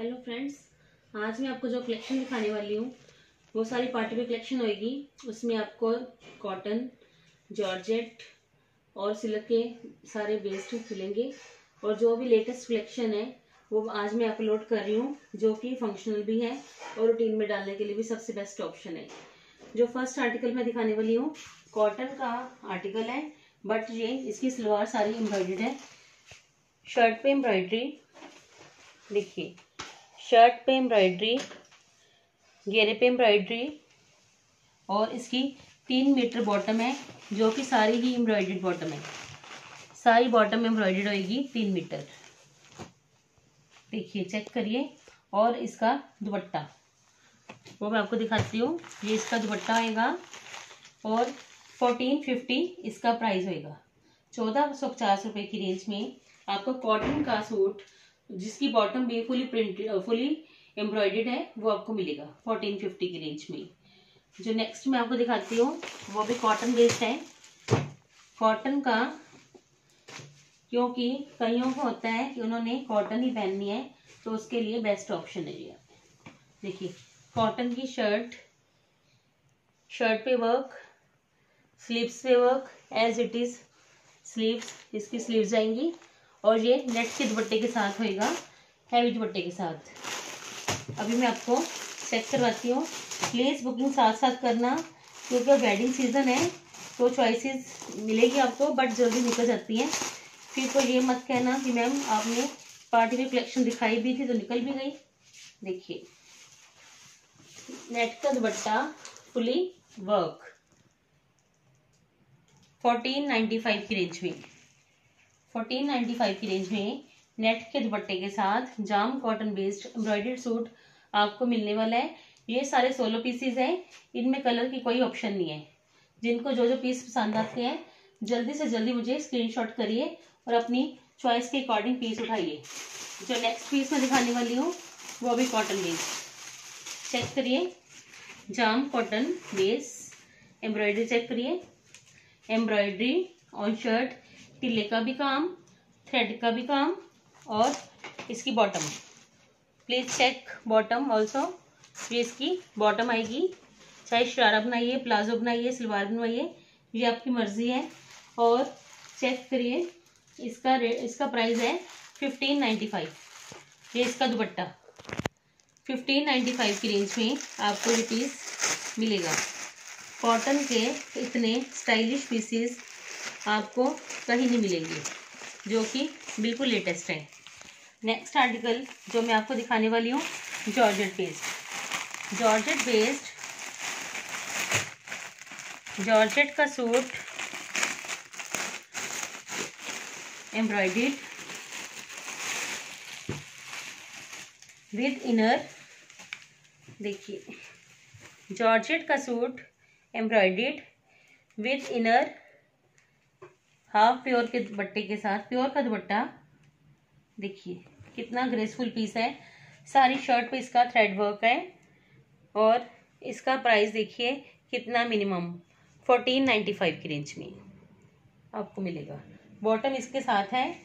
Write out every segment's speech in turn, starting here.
Hello friends आज मैं आपको जो कलेक्शन दिखाने वाली हूँ, वो सारी पार्टी वेयर कलेक्शन होएगी। उसमें आपको कॉटन जॉर्जेट और सिल्क के सारे बेस्ट मिलेंगे। और जो भी लेटेस्ट कलेक्शन है, वो आज मैं अपलोड कर रही हूँ, जो कि फंक्शनल भी है और रूटीन में डालने के लिए भी सबसे बेस्ट ऑप्शन है। जो फ़र्स्ट आर्टिकल मैं दिखाने वाली हूँ कॉटन का आर्टिकल है बट ये, इसकी सलवार सारी एम्ब्रॉयडेड है। शर्ट पे एम्ब्रॉयडरी देखिए। शर्ट पे एम्ब्रॉयडरी, घेरे पे एम्ब्रॉयडरी और इसकी तीन मीटर बॉटम है, जो कि सारी ही एम्ब्रॉयडेड बॉटम है। सारी बॉटम एम्ब्रॉयडेड होएगी तीन मीटर। देखिए, चेक करिए। और इसका दुपट्टा। वो मैं आपको दिखाती हूँ। ये इसका दुपट्टा होएगा और फोर्टीन फिफ्टी इसका प्राइस होएगा। चौदह सौ पचास रुपये की रेंज में आपको कॉटन का सूट जिसकी बॉटम भी फुली प्रिंटेड फुली एम्ब्रॉयडेड है, वो आपको मिलेगा फोर्टीन फिफ्टी की रेंज में। जो नेक्स्ट मैं आपको दिखाती हूँ, वो भी कॉटन बेस्ड है। कॉटन का, क्योंकि कईयों को होता है कि उन्होंने कॉटन ही पहननी है तो उसके लिए बेस्ट ऑप्शन है ये देखिए कॉटन की शर्ट शर्ट पे वर्क स्लीव्स पे work as it is sleeves इसकी स्लीव्स जाएँगी और ये नेट के दुपट्टे के साथ होएगा, हैवी दुपट्टे के साथ। अभी मैं आपको चेक करवाती हूँ। प्लीज़ बुकिंग साथ साथ करना, क्योंकि वेडिंग सीज़न है तो चॉइसेस मिलेगी आपको बट जल्दी निकल जाती हैं। फिर तो ये मत कहना कि मैम आपने पार्टी में कलेक्शन दिखाई भी थी तो निकल भी गई। देखिए, नेट का दुपट्टा fully work fourteen ninety five की रेंज में। फोर्टीन नाइन्टी फाइव की रेंज में नेट के दुपट्टे के साथ jam cotton based embroidered suit आपको मिलने वाला है। ये सारे सोलो पीसीज हैं। इनमें कलर की कोई ऑप्शन नहीं है। जिनको जो जो पीस पसंद आते हैं, जल्दी से जल्दी मुझे स्क्रीनशॉट करिए और अपनी चॉइस के अकॉर्डिंग पीस उठाइए। जो नेक्स्ट पीस मैं दिखाने वाली हूँ, वो भी कॉटन बेस्ड चेक करिए। Jam cotton base embroidery check करिए। एम्ब्रॉयडरी ऑन शर्ट तिल्ले का भी काम थ्रेड का भी काम और इसकी bottom please check bottom also ये इसकी बॉटम आएगी. चाहे शरारा बनाइए प्लाजो बनाइए, सलवार बनवाइए, ये आपकी मर्ज़ी है. और चेक करिए, इसका रेट इसका प्राइस है फिफ्टीन नाइन्टी फाइव ये इसका दुपट्टा. फिफ्टीन नाइन्टी फाइव की रेंज में आपको ये पीस मिलेगा. कॉटन के इतने स्टाइलिश पीसीस आपको कहीं नहीं मिलेंगे, जो कि बिल्कुल लेटेस्ट है। नेक्स्ट आर्टिकल जो मैं आपको दिखाने वाली हूँ georgette based georgette based georgette का सूट एम्ब्रॉयडेड विद इनर देखिए जॉर्जेट का suit embroidered with inner half pure के दुपट्टे के साथ, प्योर का दुपट्टा। देखिए, कितना ग्रेसफुल पीस है। सारी शर्ट पे इसका थ्रेड वर्क है। और इसका प्राइस देखिए, कितना मिनिमम फोर्टीन नाइन्टी फाइव की रेंज में। आपको मिलेगा। बॉटम इसके साथ है।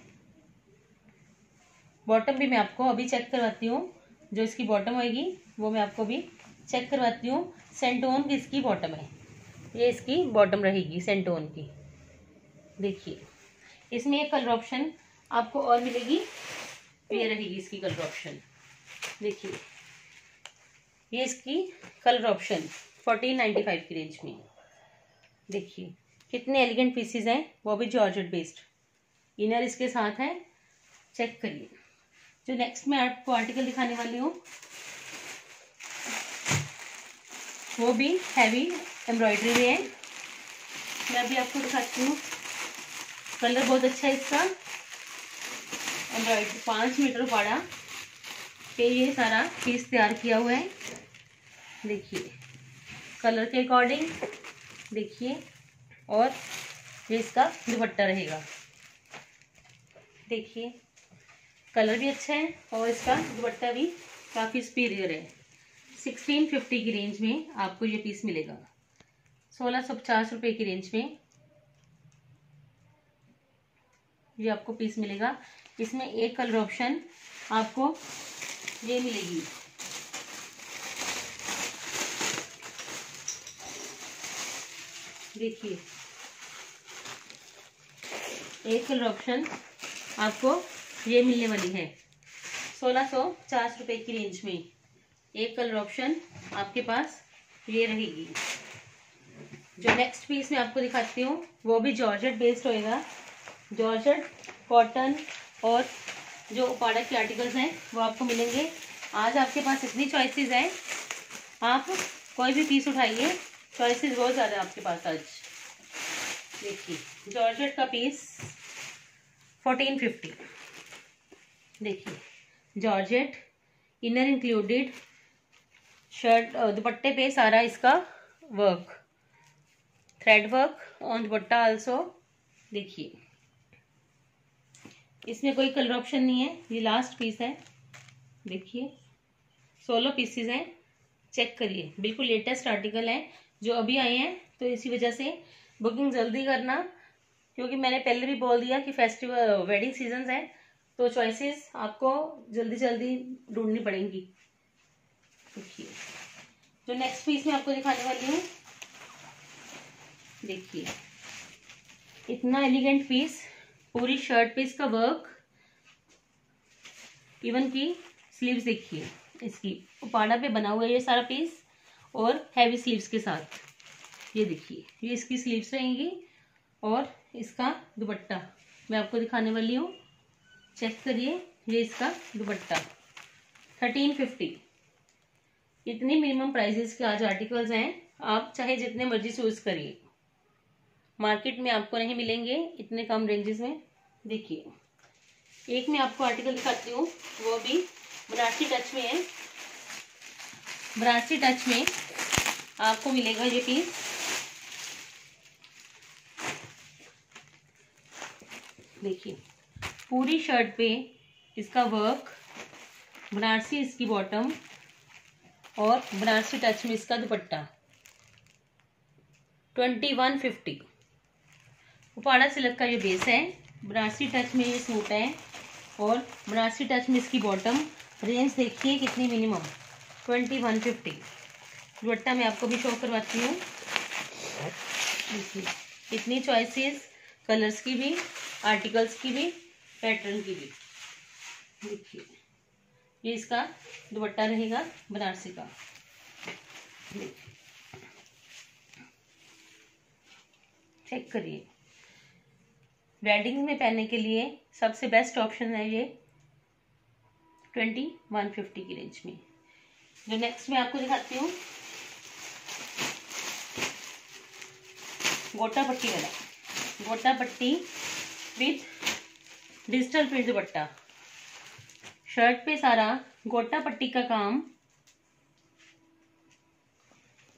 बॉटम भी मैं आपको अभी चेक करवाती हूँ। जो इसकी बॉटम होएगी, वो मैं आपको अभी चेक करवाती हूँ। सेंटोन की इसकी बॉटम है। ये इसकी बॉटम रहेगी सेंटोन की। देखिए, इसमें एक कलर ऑप्शन आपको और मिलेगी, ये रहेगी इसकी कलर ऑप्शन देखिए, ये इसकी colour option fourteen ninety five की रेंज में। देखिए, कितने एलिगेंट पीसीज हैं, वो भी जॉर्जेट बेस्ड इनर इसके साथ है चेक करिए। जो नेक्स्ट मैं आपको आर्टिकल दिखाने वाली हूँ, वो भी हैवी एम्ब्रॉयडरी में है। मैं अभी आपको दिखाती हूँ। कलर बहुत अच्छा है इसका। एम्ब्रॉयडरी पाँच मीटर पाड़ा पे ये सारा पीस तैयार किया हुआ है। देखिए, कलर के अकॉर्डिंग देखिए। और ये इसका दुपट्टा रहेगा। देखिए, कलर भी अच्छा है और इसका दुपट्टा भी काफ़ी सुपीरियर है। सिक्सटीन फिफ्टी की रेंज में आपको ये पीस मिलेगा। सोलह सौ पचास रुपये की रेंज में ये आपको पीस मिलेगा। इसमें एक कलर ऑप्शन आपको ये मिलेगी। देखिए। एक कलर ऑप्शन आपको ये मिलने वाली है। सोलह सौ पचास रुपए की रेंज में एक कलर ऑप्शन आपके पास ये रहेगी। जो नेक्स्ट पीस मैं आपको दिखाती हूँ, वो भी जॉर्जेट बेस्ड होएगा। जॉर्जेट, कॉटन और जो उपाड़ा के आर्टिकल्स हैं, वो आपको मिलेंगे। आज आपके पास इतनी चॉइसेस हैं। आप कोई भी पीस उठाइए चॉइसेस बहुत ज़्यादा आपके पास आज। देखिए, जॉर्जेट का पीस फोर्टीन फिफ्टी देखिए, जॉर्जेट इनर इंक्लूडेड शर्ट दुपट्टे पे सारा इसका work thread work on dupatta also देखिए इसमें कोई कलर ऑप्शन नहीं है। ये लास्ट पीस है। देखिए। सोलह पीसीज हैं। चेक करिए। बिल्कुल लेटेस्ट आर्टिकल है, जो अभी आए हैं। तो इसी वजह से बुकिंग जल्दी करना, क्योंकि मैंने पहले भी बोल दिया कि फेस्टिवल वेडिंग सीज़न है। तो चॉइसेस आपको जल्दी जल्दी ढूंढनी पड़ेंगी। देखिए। जो नेक्स्ट पीस मैं आपको दिखाने वाली हूँ। देखिए। इतना एलिगेंट पीस पूरी शर्ट पे इसका वर्क इवन की स्लीव्स देखिए, इसकी उपाड़ा पे बना हुआ है ये सारा पीस और हैवी स्लीव्स के साथ। ये देखिए, ये इसकी स्लीव्स रहेंगी और इसका दुपट्टा। मैं आपको दिखाने वाली हूँ। चेक करिए, ये इसका दुपट्टा। थर्टीन फिफ्टी इतनी मिनिमम प्राइजेस के आज आर्टिकल्स हैं। आप चाहे जितने मर्ज़ी चूज़ करिए। मार्केट में आपको नहीं मिलेंगे इतने कम रेंजेस में। देखिए, एक मैं आपको आर्टिकल दिखाती हूँ, वो भी बनारसी टच में है। बनारसी टच में आपको मिलेगा ये पीस देखिए, पूरी शर्ट पे इसका वर्क बनारसी इसकी बॉटम और बनारसी टच में इसका दुपट्टा। Twenty one fifty Uppada silk का ये बेस है। बनारसी टच में ये सूट है और बनारसी टच में इसकी बॉटम रेंज देखिए कितनी मिनिमम ट्वेंटी वन फिफ्टी दुपट्टा मैं आपको भी शो करवाती हूँ। देखिए इतनी चॉइसेस कलर्स की भी आर्टिकल्स की भी पैटर्न की भी। देखिए, ये इसका दुपट्टा रहेगा बनारसी का। चेक करिए। वेडिंग में पहनने के लिए सबसे बेस्ट ऑप्शन है ये ट्वेंटी वन फिफ्टी की रेंज में। जो नेक्स्ट मैं आपको दिखाती हूँ, गोटा पट्टी वाला। गोटा पट्टी विथ डिजिटल प्रिंट दुपट्टा। शर्ट पे सारा गोटा पट्टी का काम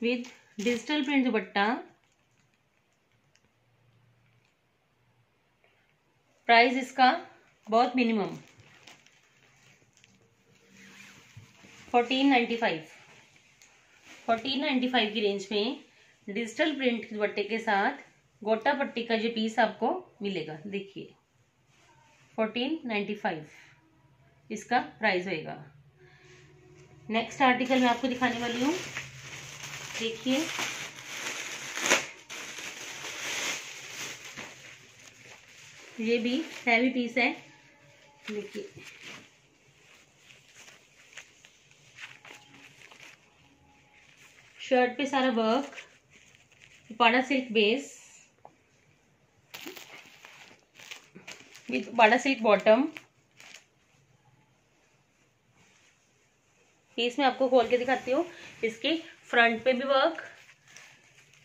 विथ डिजिटल प्रिंट दुपट्टा प्राइस इसका बहुत minimum. Fourteen ninety five. Fourteen ninety five की रेंज में डिजिटल प्रिंट दुपट्टे के साथ गोटा पट्टी का जो पीस आपको मिलेगा। देखिए, फोर्टीन नाइन्टी फाइव इसका प्राइस होएगा। नेक्स्ट आर्टिकल मैं आपको दिखाने वाली हूँ। देखिए ये भी हैवी पीस है। देखिए। शर्ट पे सारा वर्क पाड़ा सिल्क बेस विथ पाड़ा सिल्क बॉटम पीस में आपको खोल के दिखाती हूँ। इसके फ्रंट पे भी वर्क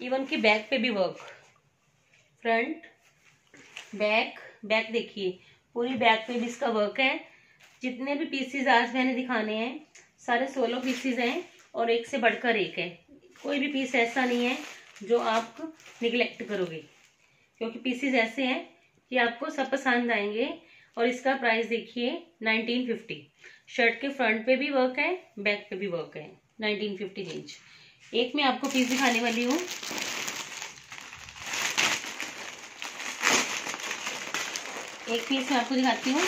इवन की बैक पे भी वर्क फ्रंट बैक बैक देखिए। पूरी बैक पे भी इसका वर्क है। जितने भी पीसीज आज मैंने दिखाने हैं, सारे सोलो पीसीज हैं और एक से बढ़कर एक है। कोई भी पीस ऐसा नहीं है जो आप निगलेक्ट करोगे। क्योंकि पीसीज ऐसे हैं कि आपको सब पसंद आएँगे और इसका प्राइस देखिए नाइनटीन फिफ्टी शर्ट के फ्रंट पे भी वर्क है बैक पे भी वर्क है नाइनटीन फिफ्टी रेंज एक मैं आपको पीस दिखाने वाली हूँ। एक पीस मैं आपको दिखाती हूँ।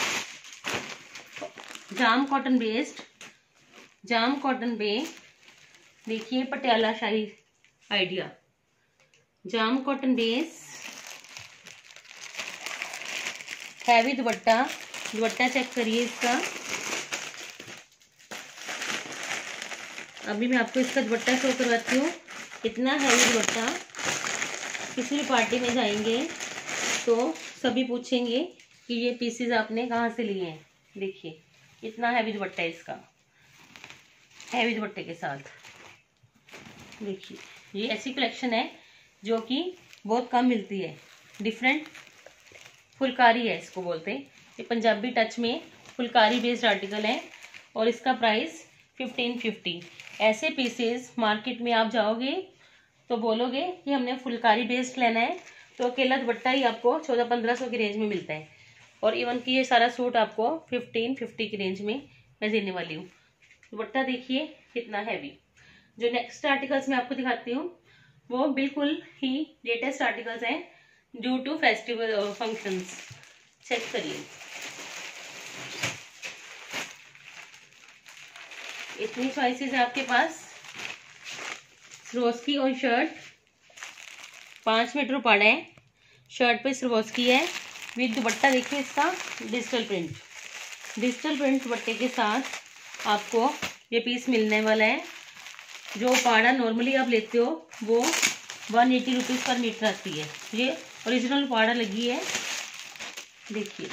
Jam cotton based jam cotton पे देखिए पटियाला शाही idea jam cotton base heavy दुपट्टा दुपट्टा चेक करिए इसका। अभी मैं आपको इसका दुपट्टा शो करवाती हूँ। इतना हैवी दुपट्टा। किसी भी पार्टी में जाएँगे तो सभी पूछेंगे कि ये पीसेस आपने कहाँ से लिए हैं? देखिए, इतना हैवी दुपट्टा है इसका। हैवी दुपट्टे के साथ। देखिए, ये ऐसी कलेक्शन है जो कि बहुत कम मिलती है। डिफरेंट फुलकारी है इसको बोलते हैं। ये पंजाबी टच में फुलकारी बेस्ड आर्टिकल है और इसका प्राइस फिफ्टीन फिफ्टी ऐसे पीसेस मार्केट में आप जाओगे तो बोलोगे कि हमने फुलकारी बेस्ड लेना है तो अकेला दुपट्टा ही आपको चौदह पंद्रह सौ की रेंज में मिलता है। और इवन कि ये सारा सूट आपको फिफ्टीन फिफ्टी की रेंज में मैं देने वाली हूँ। दुपट्टा देखिए, कितना हैवी जो नेक्स्ट आर्टिकल्स मैं आपको दिखाती हूँ, वो बिल्कुल ही लेटेस्ट आर्टिकल्स हैं due to festival functions check करिए। इतनी चॉइसेस है आपके पास। की और शर्ट पाँच मीटर पड़ा है। शर्ट पे की है। विद दुपट्टा देखिए इसका डिजिटल प्रिंट डिजिटल प्रिंट दुपट्टे के साथ आपको ये पीस मिलने वाला है, जो पाड़ा नॉर्मली आप लेते हो, वो one eighty rupees per metre आती है. ये ओरिजिनल पाड़ा लगी है, देखिए.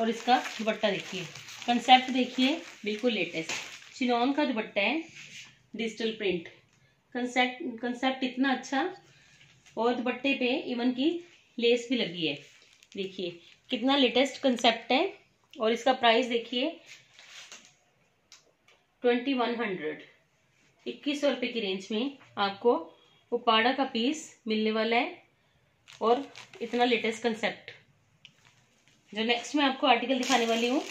और इसका दुपट्टा देखिए. कंसेप्ट देखिए, बिल्कुल लेटेस्ट चिनौन का दुपट्टा है डिजिटल प्रिंट कंसेप्ट कंसेप्ट इतना अच्छा और दुपट्टे पे इवन की लेस भी लगी है. देखिए कितना लेटेस्ट कंसेप्ट है और इसका प्राइस देखिए ट्वेंटी वन हंड्रेड इक्कीस सौ रुपये की रेंज में आपको उपाड़ा का पीस मिलने वाला है और इतना लेटेस्ट कंसेप्ट जो नेक्स्ट मैं आपको आर्टिकल दिखाने वाली हूँ।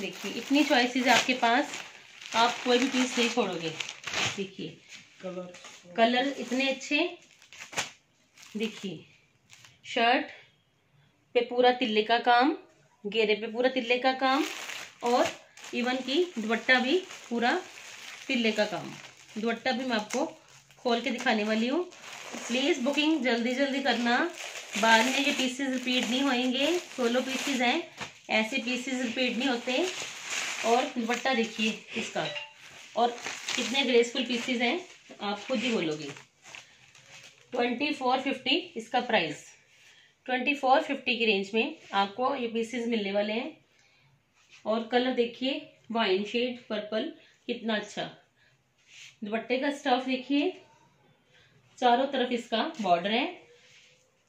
देखिए इतनी चॉइसेस आपके पास आप कोई भी पीस नहीं छोड़ोगे। देखिए कलर कलर इतने अच्छे देखिए, शर्ट पे पूरा तिल्ले का काम घेरे पे पूरा तिल्ले का काम और इवन की दुपट्टा भी पूरा तिल्ले का काम। दुपट्टा भी मैं आपको खोल के दिखाने वाली हूँ। प्लीज़ बुकिंग जल्दी जल्दी करना। बाद में ये पीसेस रिपीट नहीं होंगे सोलो पीसेस हैं। ऐसे पीसेस रिपीट नहीं होते। और दुपट्टा देखिए इसका। और कितने ग्रेसफुल पीसेस हैं। आप खुद ही बोलोगे। ट्वेंटी फोर फिफ्टी इसका प्राइस ट्वेंटी फोर फिफ्टी की रेंज में आपको ये पीसेस मिलने वाले हैं. और कलर देखिए वाइन शेड पर्पल कितना अच्छा. दुपट्टे का स्टफ़ देखिए. चारों तरफ़ इसका बॉर्डर है.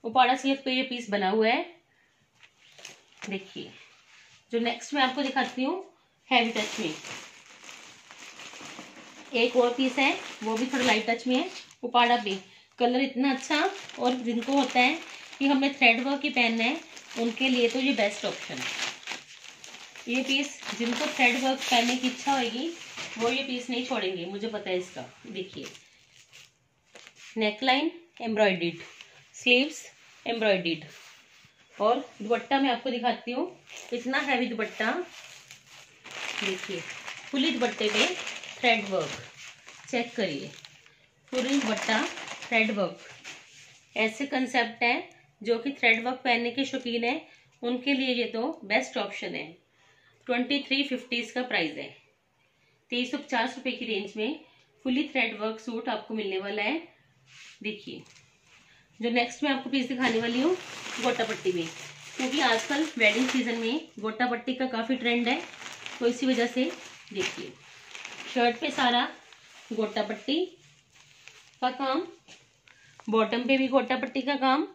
उपाड़ा सिल्क पे ये पीस बना हुआ है. देखिए, जो नेक्स्ट मैं आपको दिखाती हूँ हैवी टच में. एक और पीस है, वो भी थोड़ा लाइट टच में है. उपाड़ा पे कलर इतना अच्छा और जिनको होता है कि हमें थ्रेड वर्क ही पहनना है, उनके लिए तो ये बेस्ट ऑप्शन है। ये पीस जिनको थ्रेड वर्क पहनने की इच्छा होगी, वो ये पीस नहीं छोड़ेंगे, मुझे पता है इसका। देखिए। नेकलाइन एम्ब्रॉयड स्लीव्स एम्ब्रॉयड और दुपट्टा मैं आपको दिखाती हूँ। इतना हैवी दुपट्टा। देखिए फुली दुपट्टे पे थ्रेड वर्क चेक करिए। फुली दुपट्टा थ्रेड वर्क ऐसे कंसेप्ट है जो कि थ्रेड वर्क पहनने के शौकीन है। उनके लिए ये तो बेस्ट ऑप्शन है। ट्वेंटी थ्री फिफ्टी इसका प्राइस है। तेईस सौ पचास रुपये की रेंज में फुली थ्रेड वर्क सूट आपको मिलने वाला है। देखिए, जो नेक्स्ट मैं आपको पीस दिखाने वाली हूँ गोटा पट्टी में। क्योंकि आजकल वेडिंग सीज़न में गोटा पट्टी का काफ़ी ट्रेंड है तो इसी वजह से देखिए शर्ट पे सारा गोटा पट्टी का काम? बॉटम पे भी गोटा पट्टी का काम?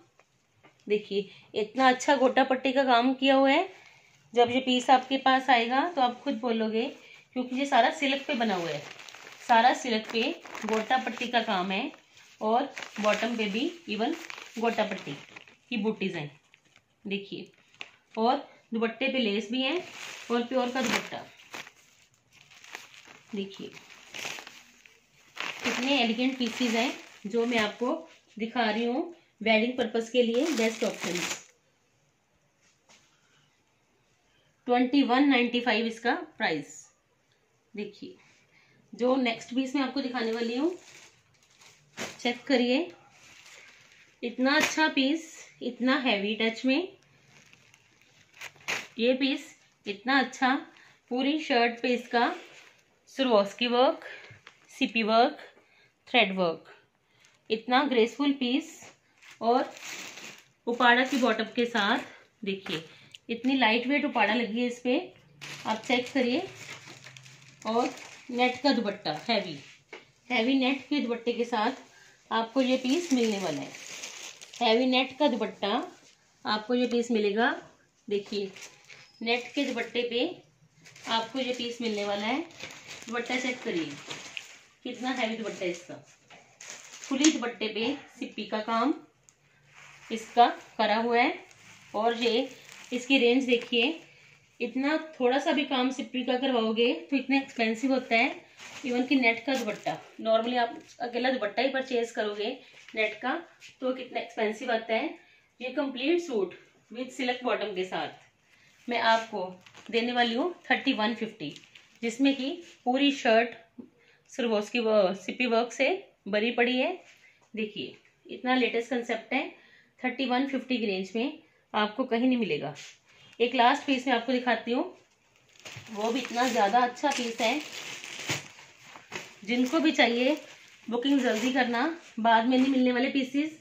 देखिए, इतना अच्छा गोटा पट्टी का काम किया हुआ है। जब ये पीस आपके पास आएगा तो आप खुद बोलोगे, क्योंकि ये सारा सिल्क पे बना हुआ है। सारा सिल्क पे गोटा पट्टी का काम है और बॉटम पे भी इवन गोटा पट्टी की बूटीज हैं। देखिए, और दुपट्टे पे लेस भी हैं और प्योर का दुपट्टा। देखिए कितने एलिगेंट पीसीज हैं, जो मैं आपको दिखा रही हूँ वेडिंग पर्पस के लिए best option twenty one ninety five इसका प्राइस देखिए, जो नेक्स्ट पीस मैं आपको दिखाने वाली हूँ चेक करिए। इतना अच्छा पीस इतना हैवी टच में, ये पीस इतना अच्छा पूरी शर्ट पे इसका Swarovski work CP work thread work इतना ग्रेसफुल पीस और उपाड़ा की बॉटम के साथ, देखिए, इतनी लाइट वेट उपाड़ा लगी है इस पर आप चेक करिए। और नेट का दुपट्टा हैवी हैवी नेट के दुपट्टे के साथ आपको ये पीस मिलने वाला है। हैवी नेट का दुपट्टा आपको ये पीस मिलेगा। देखिए नेट के दुपट्टे पे आपको ये पीस मिलने वाला है। दुपट्टा चेक करिए। कितना हैवी दुपट्टा है इसका? फुली दुपट्टे पे सिप्पी का काम इसका करा हुआ है। और ये, इसकी रेंज देखिए, इतना थोड़ा सा भी काम सिप्पी का करवाओगे तो इतना एक्सपेंसिव होता है। इवन कि नेट का दुपट्टा। नॉर्मली आप अकेला दुपट्टा ही परचेज करोगे नेट का तो कितना एक्सपेंसिव आता है। ये complete suit with silk bottom के साथ। मैं आपको देने वाली हूँ थर्टी वन फिफ्टी जिसमें कि पूरी शर्ट सरवोस की सिपी वर्क से बरी पड़ी है। देखिए, इतना लेटेस्ट कंसेप्ट है थर्टी वन फिफ्टी की रेंज में आपको कहीं नहीं मिलेगा। एक लास्ट पीस में आपको दिखाती हूँ। वो भी इतना ज़्यादा अच्छा पीस है। जिनको भी चाहिए बुकिंग जल्दी करना, बाद में नहीं मिलने वाले पीसीस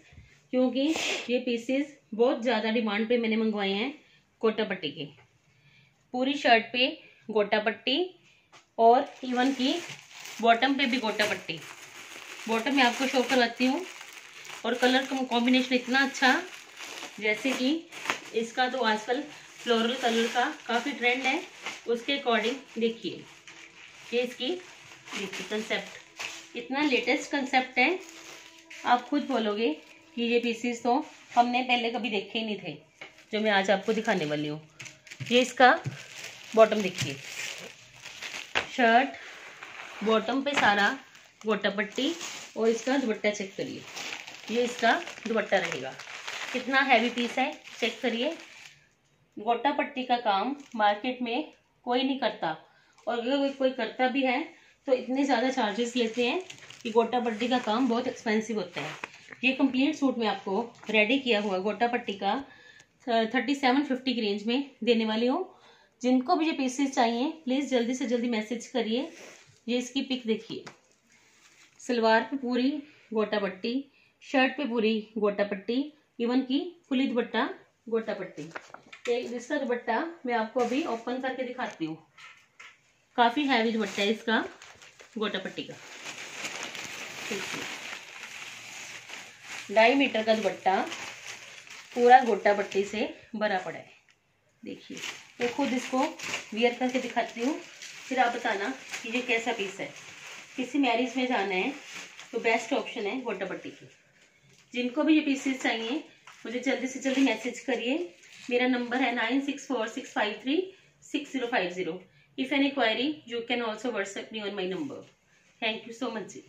क्योंकि ये पीसीस बहुत ज़्यादा डिमांड पे मैंने मंगवाए हैं कोटा पट्टी के। पूरी शर्ट पे गोटा पट्टी और इवन की बॉटम पे भी गोटा पट्टी। बॉटम में आपको शो करवाती हूँ। और कलर का कॉम्बिनेशन इतना अच्छा जैसे कि इसका तो आजकल फ्लोरल कलर का काफ़ी ट्रेंड है। उसके अकॉर्डिंग देखिए। ये इसकी देखिए कंसेप्ट इतना लेटेस्ट कंसेप्ट है। आप खुद बोलोगे कि ये पीसीस तो हमने पहले कभी देखे ही नहीं थे, जो मैं आज आपको दिखाने वाली हूँ। ये इसका बॉटम देखिए। शर्ट बॉटम पे सारा गोटा पट्टी और इसका दुपट्टा चेक करिए। ये इसका दुपट्टा रहेगा। कितना हैवी पीस है चेक करिए। गोटा पट्टी का काम मार्केट में कोई नहीं करता। और अगर कोई करता भी है तो इतने ज़्यादा चार्जेस लेते हैं कि गोटा पट्टी का काम बहुत एक्सपेंसिव होता है। ये कंप्लीट सूट में आपको रेडी किया हुआ गोटा पट्टी का थर्टी सेवन फिफ्टी की रेंज में देने वाली हूँ। जिनको भी ये पीसेस चाहिए प्लीज़ जल्दी से जल्दी मैसेज करिए। ये इसकी पिक देखिए। सलवार पे पूरी गोटा पट्टी, शर्ट पे पूरी गोटा पट्टी, इवन की फुली दुपट्टा, गोटा पट्टी। इसका दुपट्टा मैं आपको अभी ओपन करके दिखाती हूँ। काफ़ी हैवी दुपट्टा है इसका, गोटा पट्टी का। ढाई मीटर का दुपट्टा पूरा गोटा पट्टी से भरा पड़ा है। देखिए। मैं खुद इसको वियर करके दिखाती हूँ। फिर आप बताना कि ये कैसा पीस है? किसी मैरिज में जाना है तो बेस्ट ऑप्शन है गोटा पट्टी की। जिनको भी ये पीसेस चाहिए, मुझे जल्दी से जल्दी मैसेज करिए। मेरा नंबर है nine six four six five three six zero five zero if any query you can also WhatsApp me on my number thank you so much ji.